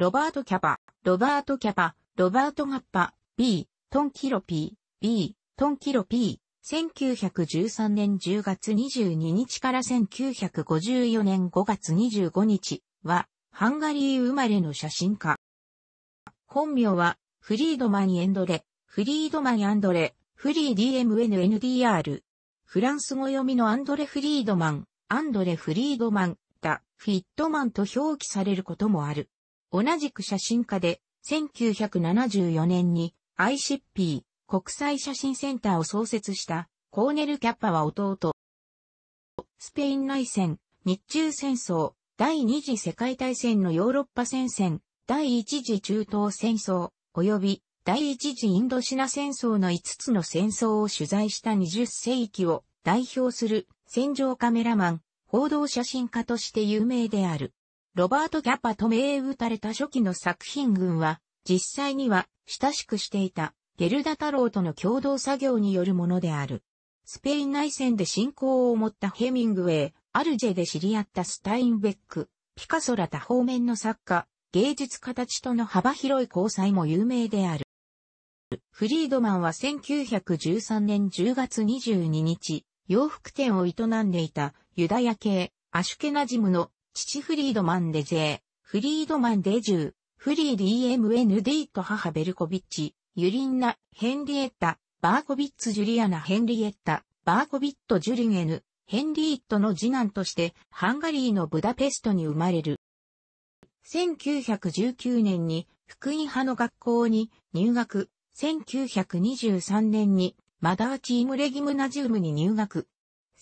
ロバート・キャパ、ロバート・キャパ、ロバート・ガッパ、B、トン・キロピー、B、トン・キロピー、1913年10月22日から1954年5月25日は、ハンガリー生まれの写真家。本名は、フリードマン・エンドレ、フリードマン・アンドレ、フリー DMNNDR。フランス語読みのアンドレ・フリードマン、アンドレ・フリードマン、ダ・フィットマンと表記されることもある。同じく写真家で、1974年に ICP 国際写真センターを創設したコーネル・キャッパは弟。スペイン内戦、日中戦争、第二次世界大戦のヨーロッパ戦線、第一次中東戦争、及び第一次インドシナ戦争の5つの戦争を取材した20世紀を代表する戦場カメラマン、報道写真家として有名である。ロバート・キャパと名打たれた初期の作品群は、実際には親しくしていたゲルダ太郎との共同作業によるものである。スペイン内戦で信仰を持ったヘミングウェイ、アルジェで知り合ったスタインベック、ピカソら多方面の作家、芸術家たちとの幅広い交際も有名である。フリードマンは1913年10月22日、洋服店を営んでいたユダヤ系、アシュケナジムの父フリードマンデジェフリードマンデジュー、フリー DMND と母ベルコビッチ、ユリンナ、ヘンリエッタ、バーコビッツ・ジュリアナ・ヘンリエッタ、バーコビット・ジュリンエヌ、ヘンリーットの次男としてハンガリーのブダペストに生まれる。1919年に福音派の学校に入学、1923年にマダーチームレギムナジウムに入学。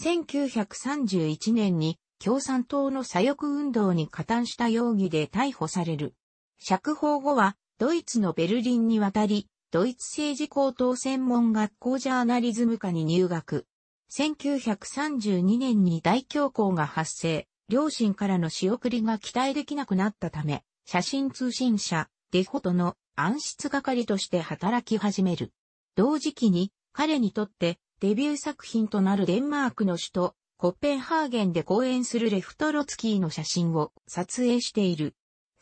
1931年に共産党の左翼運動に加担した容疑で逮捕される。釈放後はドイツのベルリンに渡り、ドイツ政治高等専門学校ジャーナリズム科に入学。1932年に大恐慌が発生、両親からの仕送りが期待できなくなったため、写真通信社、デフォトの暗室係として働き始める。同時期に彼にとってデビュー作品となるデンマークの首都コッペンハーゲンで講演するレフトロツキーの写真を撮影している。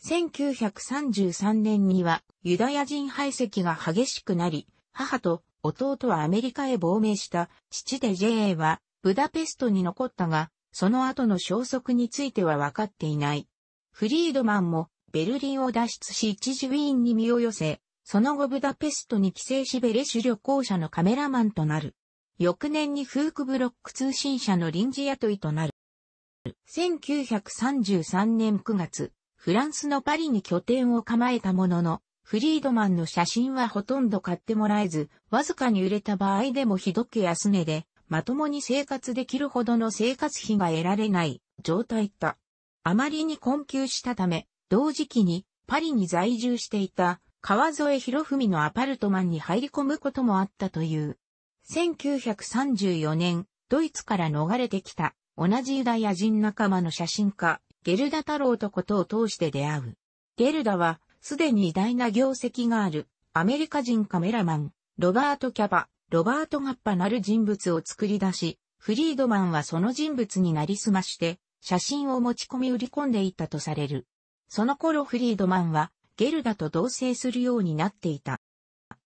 1933年にはユダヤ人排斥が激しくなり、母と弟はアメリカへ亡命した父で JA はブダペストに残ったが、その後の消息については分かっていない。フリードマンもベルリンを脱出し一時ウィーンに身を寄せ、その後ブダペストに帰省しベレシュ旅行者のカメラマンとなる。翌年にフークブロック通信社の臨時雇いとなる。1933年9月、フランスのパリに拠点を構えたものの、フリードマンの写真はほとんど買ってもらえず、わずかに売れた場合でもひどく安値で、まともに生活できるほどの生活費が得られない状態だ。あまりに困窮したため、同時期にパリに在住していた川添博文のアパルトマンに入り込むこともあったという。1934年、ドイツから逃れてきた、同じユダヤ人仲間の写真家、ゲルダ太郎とことを通して出会う。ゲルダは、すでに偉大な業績がある、アメリカ人カメラマン、ロバート・キャパ、ロバート・ガッパなる人物を作り出し、フリードマンはその人物になりすまして、写真を持ち込み売り込んでいったとされる。その頃フリードマンは、ゲルダと同棲するようになっていた。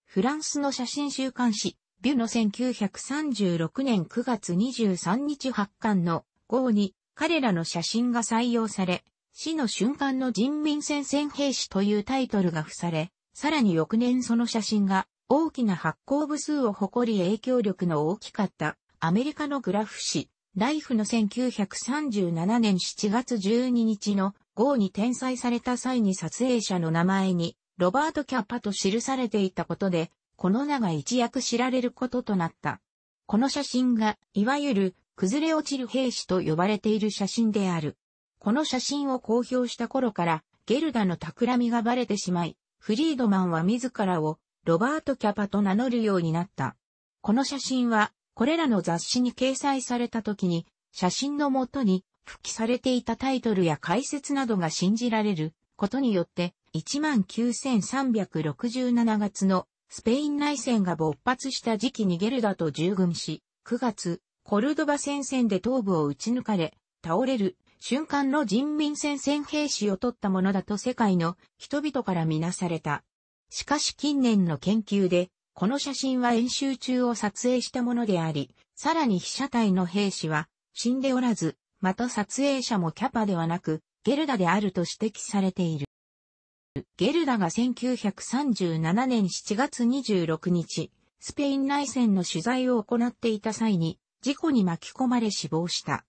フランスの写真週刊誌、ビュの1936年9月23日発刊の号に彼らの写真が採用され、死の瞬間の人民戦線兵士というタイトルが付され、さらに翌年その写真が大きな発行部数を誇り影響力の大きかったアメリカのグラフ誌、ライフの1937年7月12日の号に転載された際に撮影者の名前にロバート・キャッパと記されていたことでこの名が一躍知られることとなった。この写真が、いわゆる、崩れ落ちる兵士と呼ばれている写真である。この写真を公表した頃から、ゲルダの企みがバレてしまい、フリードマンは自らを、ロバート・キャパと名乗るようになった。この写真は、これらの雑誌に掲載された時に、写真のもとに、付記されていたタイトルや解説などが信じられることによって、19,367月のスペイン内戦が勃発した時期にゲルダと従軍し、9月、コルドバ戦線で頭部を撃ち抜かれ、倒れる、瞬間の人民戦線兵士を取ったものだと世界の人々からみなされた。しかし近年の研究で、この写真は演習中を撮影したものであり、さらに被写体の兵士は死んでおらず、また撮影者もキャパではなく、ゲルダであると指摘されている。ゲルダが1937年7月26日、スペイン内戦の取材を行っていた際に、事故に巻き込まれ死亡した。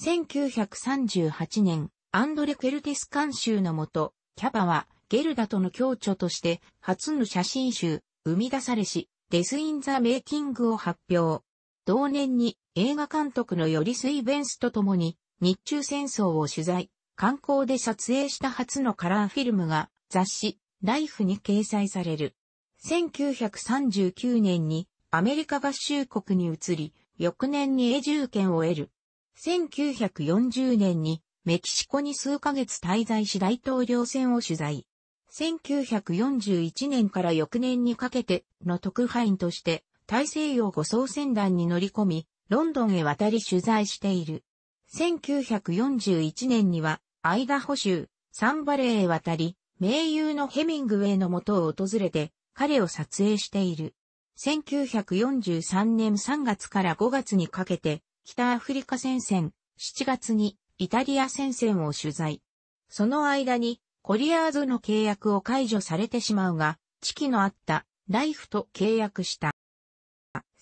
1938年、アンドレ・ケルティス監修のもと、キャパはゲルダとの共著として初の写真集、生み出される死、Death in the Making を発表。同年に映画監督のヨリス・イベンスと共に日中戦争を取材、漢口で撮影した初のカラーフィルムが雑誌、ライフに掲載される。1939年にアメリカ合衆国に移り、翌年に永住権を得る。1940年にメキシコに数ヶ月滞在し大統領選を取材。1941年から翌年にかけての特派員として大西洋護送船団に乗り込み、ロンドンへ渡り取材している。1941年には、アイダホ州、サンバレーへ渡り、名優のヘミングウェイの元を訪れて、彼を撮影している。1943年3月から5月にかけて、北アフリカ戦線、7月にイタリア戦線を取材。その間に、コリアーズの契約を解除されてしまうが、知気のあったライフと契約した。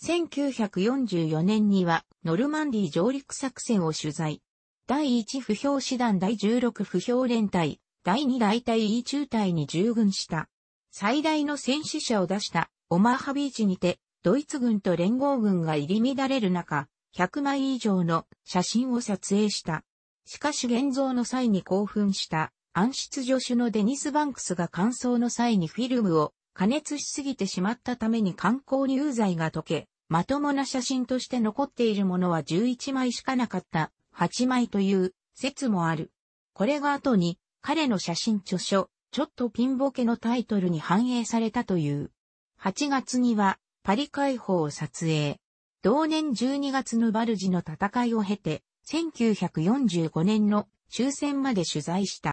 1944年にはノルマンディ上陸作戦を取材。第1不評師団第16不評連隊、第2大隊 E 中隊に従軍した。最大の戦死者を出したオマーハビーチにて、ドイツ軍と連合軍が入り乱れる中、100枚以上の写真を撮影した。しかし現像の際に興奮した暗室助手のデニス・バンクスが乾燥の際にフィルムを加熱しすぎてしまったために観光入罪が解け、まともな写真として残っているものは11枚しかなかった8枚という説もある。これが後に彼の写真著書、ちょっとピンボケのタイトルに反映されたという。8月にはパリ解放を撮影。同年12月のバルジの戦いを経て、1945年の終戦まで取材した。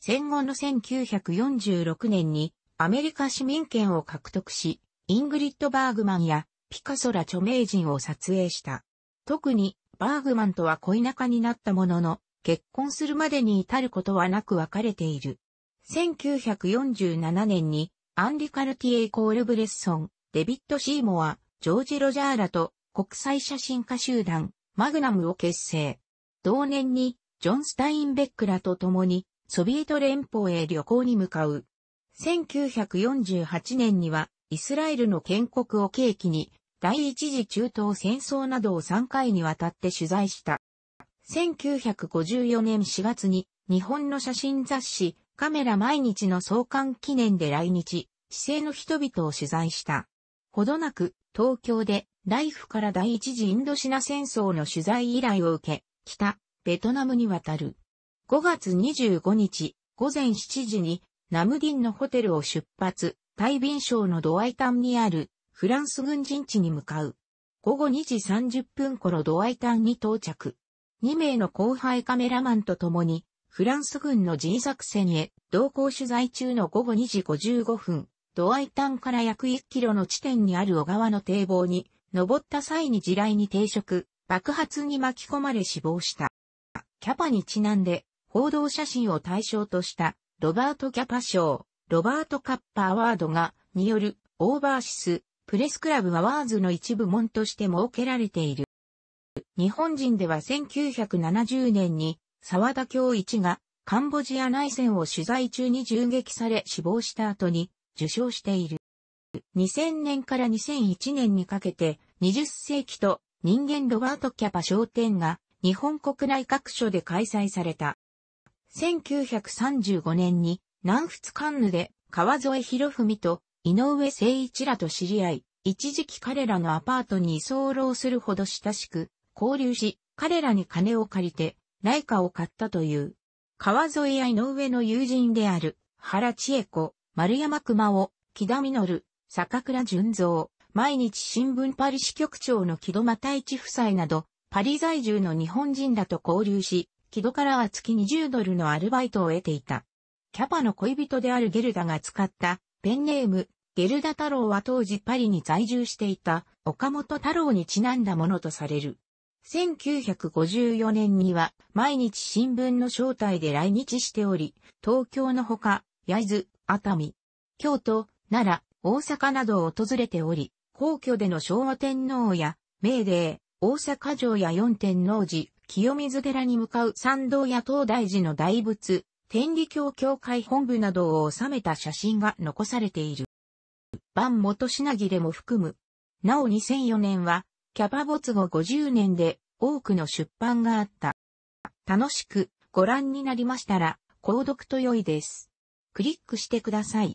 戦後の1946年にアメリカ市民権を獲得し、イングリッド・バーグマンやピカソら著名人を撮影した。特に、バーグマンとは恋仲になったものの、結婚するまでに至ることはなく別れている。1947年に、アンリ・カルティエ・コール・ブレッソン、デビッド・シーモア、ジョージ・ロジャーラと国際写真家集団、マグナムを結成。同年に、ジョン・スタインベックらと共に、ソビエト連邦へ旅行に向かう。1948年には、イスラエルの建国を契機に、第一次中東戦争などを3回にわたって取材した。1954年4月に日本の写真雑誌カメラ毎日の創刊記念で来日、市政の人々を取材した。ほどなく東京でライフから第一次インドシナ戦争の取材依頼を受け、北、ベトナムに渡る。5月25日午前7時にナムディンのホテルを出発、大便省のドアイタンにあるフランス軍陣地に向かう。午後2時30分頃ドアイタンに到着。2名の後輩カメラマンと共に、フランス軍の G 作戦へ同行取材中の午後2時55分、ドアイタンから約1キロの地点にある小川の堤防に、登った際に地雷に抵触、爆発に巻き込まれ死亡した。キャパにちなんで、報道写真を対象とした、ロバート・キャパ賞、 Robert Capa Award が、による、 Overseas、Press Club Awards の一部門として設けられている。日本人では1970年に沢田京一がカンボジア内戦を取材中に銃撃され死亡した後に受賞している。2000年から2001年にかけて20世紀と人間ロバート・キャパ商店が日本国内各所で開催された。1935年に南仏カンヌで川添博文と井上誠一らと知り合い、一時期彼らのアパートに居候するほど親しく、交流し、彼らに金を借りて、ライカを買ったという。川添や井上の友人である、原千恵子、丸山熊尾、木田実、坂倉淳三、毎日新聞パリ支局長の木戸又一夫妻など、パリ在住の日本人らと交流し、木戸からは月20ドルのアルバイトを得ていた。キャパの恋人であるゲルダが使ったペンネーム、ゲルダ太郎は当時パリに在住していた岡本太郎にちなんだものとされる。1954年には毎日新聞の招待で来日しており、東京のほか、焼津、熱海、京都、奈良、大阪などを訪れており、皇居での昭和天皇や、明霊、大阪城や四天王寺、清水寺に向かう参道や東大寺の大仏、天理教協会本部などを収めた写真が残されている。万元品切れも含む。なお2004年は、キャパ没後50年で多くの出版があった。楽しくご覧になりましたら、購読と良いです。クリックしてください。